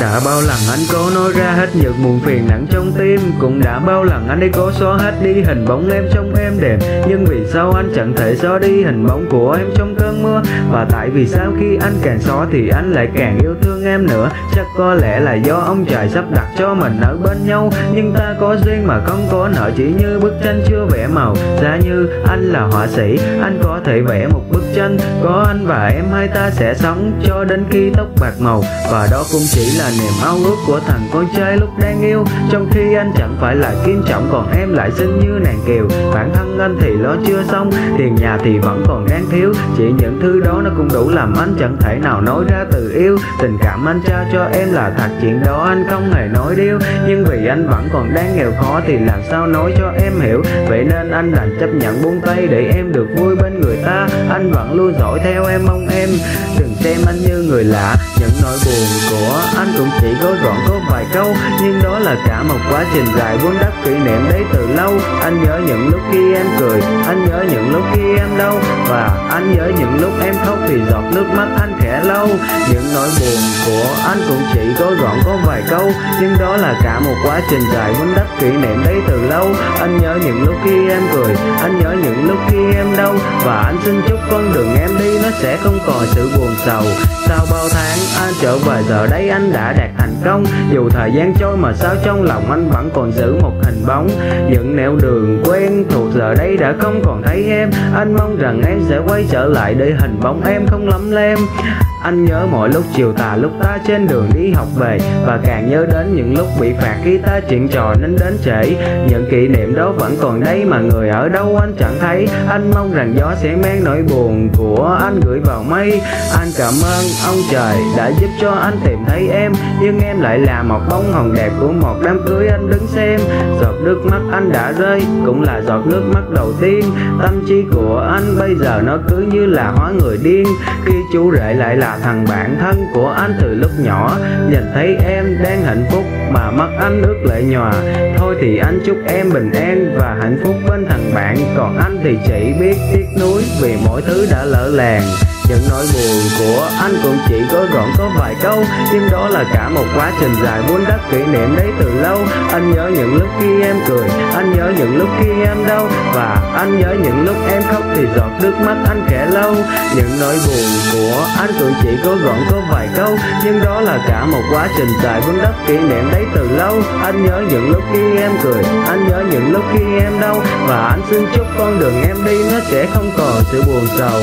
Đã bao lần anh cố nói ra hết những muộn phiền nặng trong tim, Cũng đã bao lần anh ấy cố xóa hết đi hình bóng em trong em đẹp Nhưng vì sao anh chẳng thể xóa đi hình bóng của em trong cơn mưa? Và tại vì sao khi anh càng xóa thì anh lại càng yêu thương em nữa? Chắc có lẽ là do ông trời sắp đặt cho mình ở bên nhau. Nhưng ta có duyên mà không có nợ, chỉ như bức tranh chưa vẽ màu. Giá như anh là họa sĩ, Anh có thể vẽ một bức tranh. Có anh và em hai ta sẽ sống cho đến khi tóc bạc màu. Và đó cũng chỉ là niềm ao ước của thằng con trai lúc đang yêu. Trong khi anh chẳng phải là kim trọng, còn em lại xinh như nàng kiều. Bản thân anh thì lo chưa xong, Tiền nhà thì vẫn còn đang thiếu. Chỉ những thứ đó nó cũng đủ làm anh chẳng thể nào nói ra từ yêu. Tình cảm anh trao cho em là thật, chuyện đó anh không hề nói điêu. Nhưng vì anh vẫn còn đang nghèo khó thì làm sao nói cho em hiểu? Vậy nên anh đành chấp nhận buông tay để em được vui bên người ta. Anh vẫn luôn dõi theo em, mong em Đừng xem anh như người lạ, Những nỗi buồn của anh cũng chỉ gói gọn có vài câu. Nhưng đó là cả một quá trình dài vun đắp kỷ niệm đấy từ lâu. Anh nhớ những lúc khi em cười, Anh nhớ những lúc khi em đau. Và anh nhớ những lúc em khóc vì giọt nước mắt anh khẽ lâu. Những nỗi buồn của anh cũng chỉ gói gọn có vài câu. Nhưng đó là cả một quá trình dài vun đắp kỷ niệm đấy từ lâu. Anh nhớ những lúc khi em cười, Anh nhớ những lúc khi em đau. Và anh xin chúc con đường em đi nó sẽ không còn sự buồn sầu Sau bao tháng, anh trở về giờ đây anh đã đạt thành công. Dù thời gian trôi mà sao trong lòng anh vẫn còn giữ một hình bóng. Những nẻo đường quen thuộc giờ đây đã không còn thấy em. Anh mong rằng em sẽ quay trở lại để hình bóng em không lắm lem. Anh nhớ mỗi lúc chiều tà lúc ta trên đường đi học về, Và càng nhớ đến những lúc bị phạt khi ta chuyện trò nên đến trễ. Những kỷ niệm đó vẫn còn đây mà người ở đâu anh chẳng thấy. Anh mong rằng gió sẽ mang nỗi buồn của anh gửi vào mây. Anh cảm ơn ông trời đã giúp cho anh tìm thấy em, Nhưng em lại là một bóng hồng đẹp của một đám cưới. Anh đứng xem, Giọt nước mắt anh đã rơi, cũng là giọt nước mắt đầu tiên. Tâm trí của anh bây giờ nó cứ như là hóa người điên. Khi chú rể lại là thằng bạn thân của anh từ lúc nhỏ. Nhìn thấy em đang hạnh phúc mà mắt anh ướt lệ nhòa. Thôi thì anh chúc em bình an và hạnh phúc bên thằng bạn. Còn anh thì chỉ biết tiếc nuối vì mọi thứ đã lỡ làng những nỗi buồn của anh cũng chỉ gói gọn có vài câu. Nhưng đó là cả một quá trình dài vun đắp kỷ niệm đấy từ lâu. Anh nhớ những lúc khi em cười, Anh nhớ những lúc khi em đau. Và anh nhớ những lúc em khóc thì giọt nước mắt anh khẽ lâu. Những nỗi buồn của anh cũng chỉ gói gọn có vài câu. Nhưng đó là cả một quá trình dài vun đắp kỷ niệm đấy từ lâu. Anh nhớ những lúc khi em cười, Anh nhớ những lúc khi em đau. Và anh xin chúc con đường em đi nó sẽ không còn sự buồn sầu.